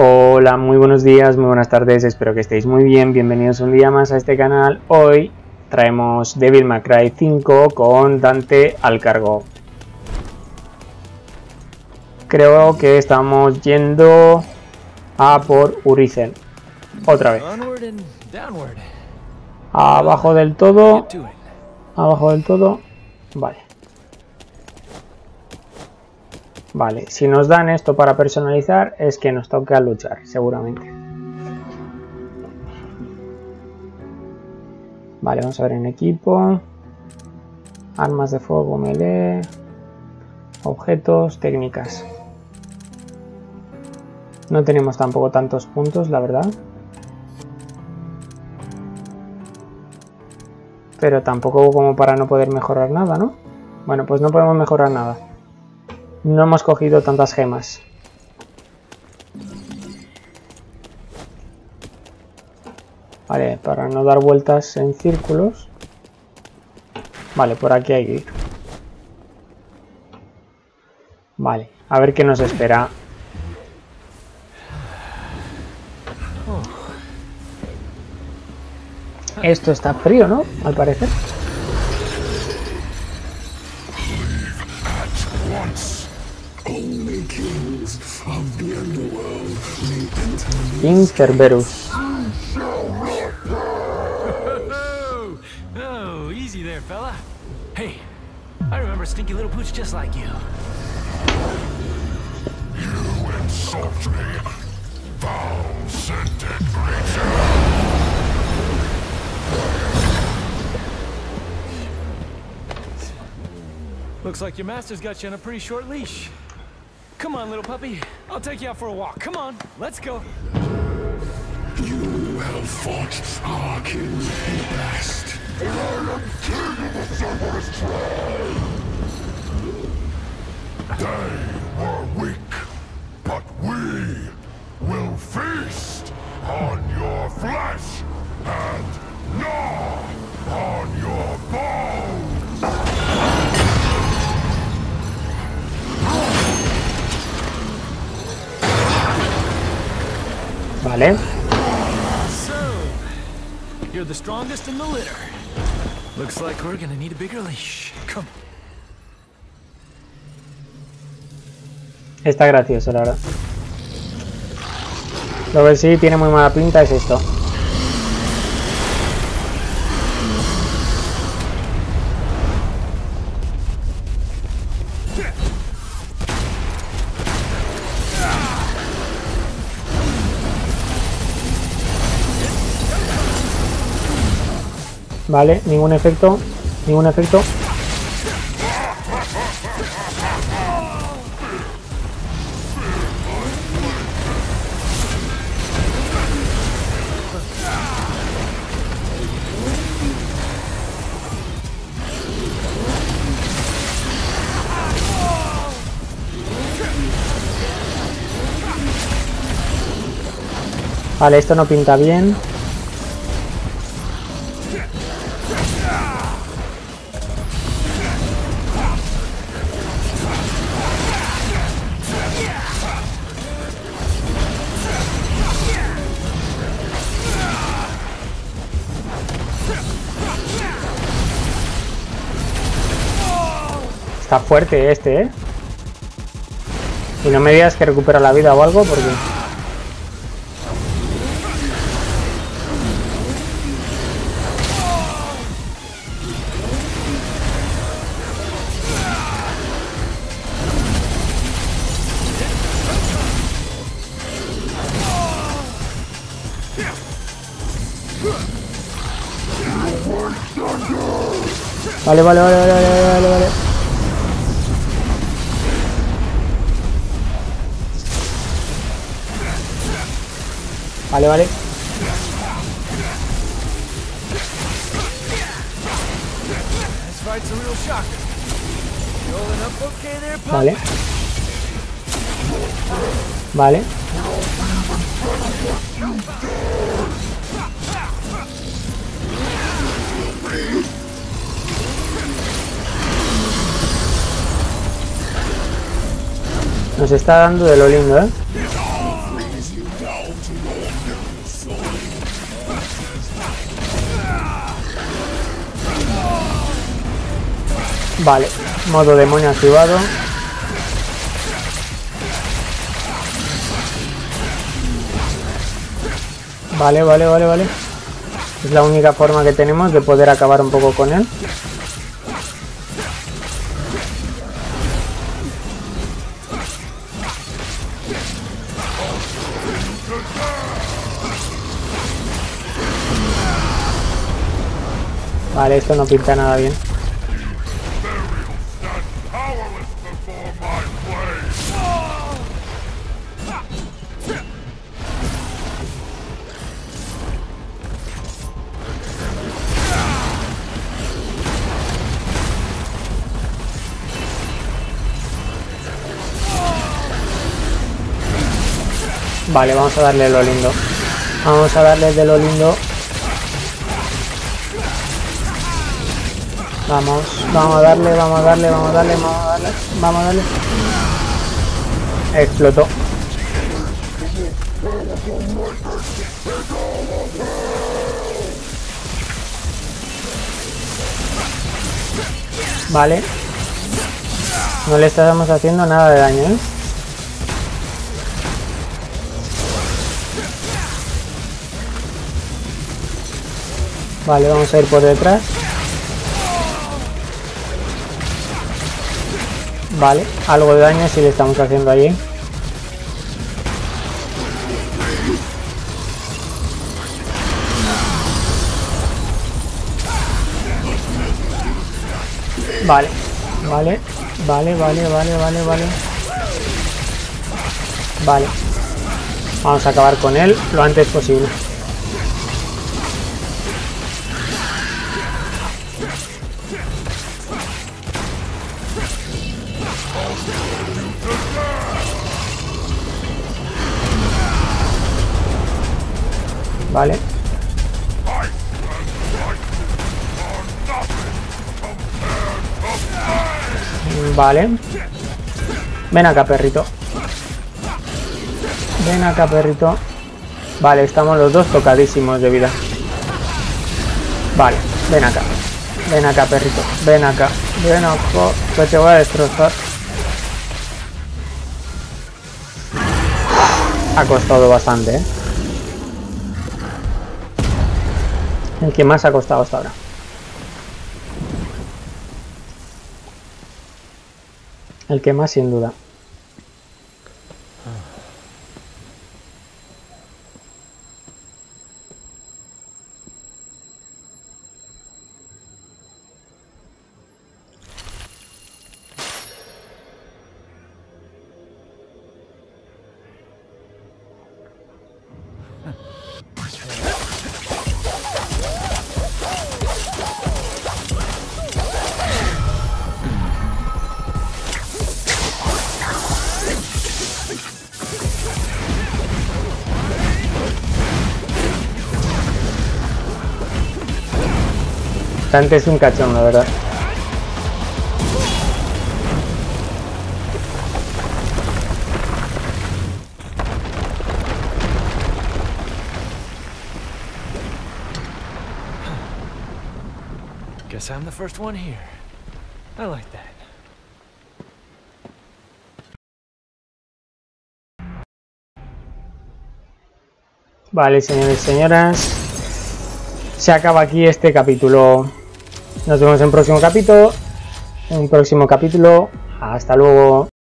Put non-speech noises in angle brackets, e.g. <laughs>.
Hola, muy buenos días, muy buenas tardes, espero que estéis muy bien, bienvenidos un día más a este canal. Hoy traemos Devil May Cry 5 con Dante al cargo. Creo que estamos yendo a por Urizen. Otra vez. Abajo del todo. Abajo del todo. Vale. Vale, si nos dan esto para personalizar es que nos toca luchar, seguramente. Vale, vamos a ver en equipo. Armas de fuego melee. Objetos, técnicas. No tenemos tampoco tantos puntos, la verdad. Pero tampoco como para no poder mejorar nada, ¿no? Bueno, pues no podemos mejorar nada. No hemos cogido tantas gemas. Vale, para no dar vueltas en círculos. Vale, por aquí hay que ir. Vale, a ver qué nos espera. Esto está frío, ¿no? Al parecer. King Cerberus. <laughs> Oh, easy there, fella. Hey, I remember Stinky Little Pooch just like you. You insult me, foul-scented creature! Looks like your master's got you on a pretty short leash. Come on, little puppy. I'll take you out for a walk. Come on, let's go. You have fought our king in the past, and I am king of the Cerberus tribe. They were weak, but we will feast on your flesh Vale. So, you're the strongest in the litter. Looks like we're gonna need a bigger leash. Come. Está gracioso, la verdad. Lo que sí tiene muy mala pinta es esto. Vale, ningún efecto, ningún efecto. Vale, esto no pinta bien. Está fuerte este, ¿eh? Y no me digas que recupera la vida o algo, porque... Vale, vale, vale, vale, vale, vale, vale. There, pup? Vale. Vale. Nos está dando de lo lindo, ¿eh? Vale, modo demonio activado. Vale, vale, vale, vale. Es la única forma que tenemos de poder acabar un poco con él. Vale, esto no pinta nada bien. Vale, vamos a darle lo lindo. Vamos a darle de lo lindo. Vamos, vamos a darle, vamos a darle, vamos a darle, vamos a darle, vamos a darle. Explotó. Vale. No le estamos haciendo nada de daño, ¿eh? Vale, vamos a ir por detrás. Vale, algo de daño sí le estamos haciendo allí. Vale, vale, vale, vale, vale, vale, vale. Vale. Vamos a acabar con él lo antes posible. Vale. Vale. Ven acá, perrito. Ven acá, perrito. Vale, estamos los dos tocadísimos de vida. Vale, ven acá. Ven acá, perrito. Ven acá. Ven acá. Que te voy a destrozar. Ha costado bastante, ¿eh? El que más ha costado hasta ahora. El que más, sin duda. Dante es un cachón, la verdad. Guess I'm the first one here. I like that. Vale, señores y señoras. Se acaba aquí este capítulo. Nos vemos en un próximo capítulo. En un próximo capítulo. Hasta luego.